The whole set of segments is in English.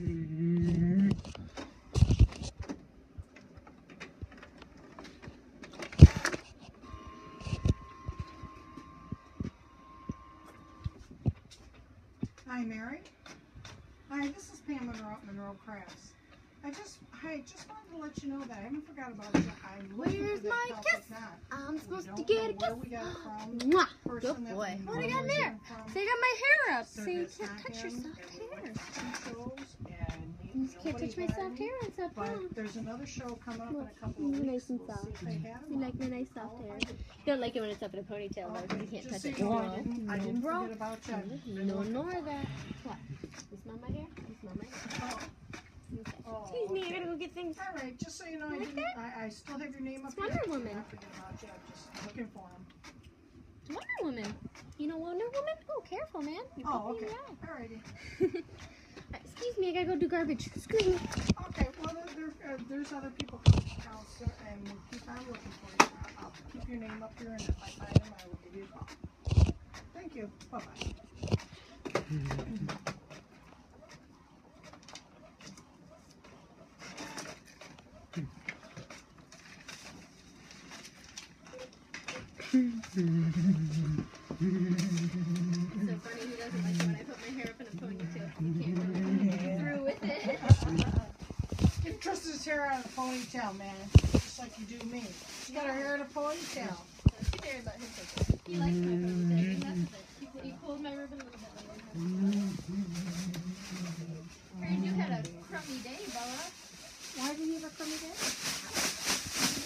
Hi, Mary. Hi, this is Pam Monroe at Monroe Crafts. I just, I just wanted to let you know that I haven't forgot about you. I'm Where's my kiss? I'm supposed to get a kiss. We got from Good boy. What do I got in there? They got my hair up, so, you can't touch yourself. Hair. You can't touch my soft hair and stuff. But there's another show coming up in a couple of nice weeks. and We'll soft. see if they have You like my nice soft hair? it. Don't like it when it's up in a ponytail though, because you can't touch it. you know, I No, didn't, I didn't bro. forget about you. No, nor that. What? You smell my hair? You smell my hair? Oh, Okay. Oh, Excuse me, I gotta go get things. All right, just so you know, I Like didn't, I, I still have your name up It's here. Wonder Woman. I'm about you. I'm just looking for him. It's Wonder Woman. You know Wonder Woman? Oh, careful, man. You Oh, okay. All righty. the eye. Excuse me, I gotta go do garbage. Excuse me. Okay, well, there, there, uh, there's other people coming to town, so, and we'll keep on looking for you. I'll, keep your name up here, and if I find him, I will give you a call. Thank you. Bye-bye. So funny, he doesn't like it when I put my hair up in a ponytail. Hair out of a ponytail, man. Just like you do me. She got her hair in a ponytail. Don't you worry about him taking it. He likes my ponytail. He messes it. He, he pulled my ribbon a little bit later. Heard you had a crummy day, Bella. Why do you have a crummy day? You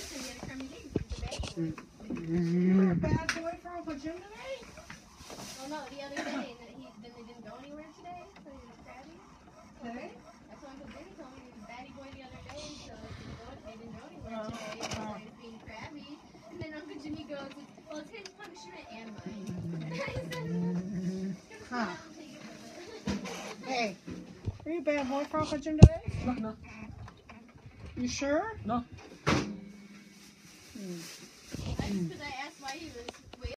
said you had a crummy day today. Mm-hmm. You were a bad boy for Uncle Jim today? Well, no, the other day, and then, he, then they didn't go anywhere today, so he was crabby. Today? That's what Uncle Jimmy told me. He was a batty boy the other day, so they didn't go, they didn't go anywhere Oh, today. So oh. he was being crabby. And then Uncle Jimmy goes, well, it's his punishment and mine. I said, "Gonna Huh. come out and take it with it." Hey, are you bad boy for Uncle Jim today? No, no, You sure? no. I, 'cause I asked why he was